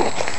you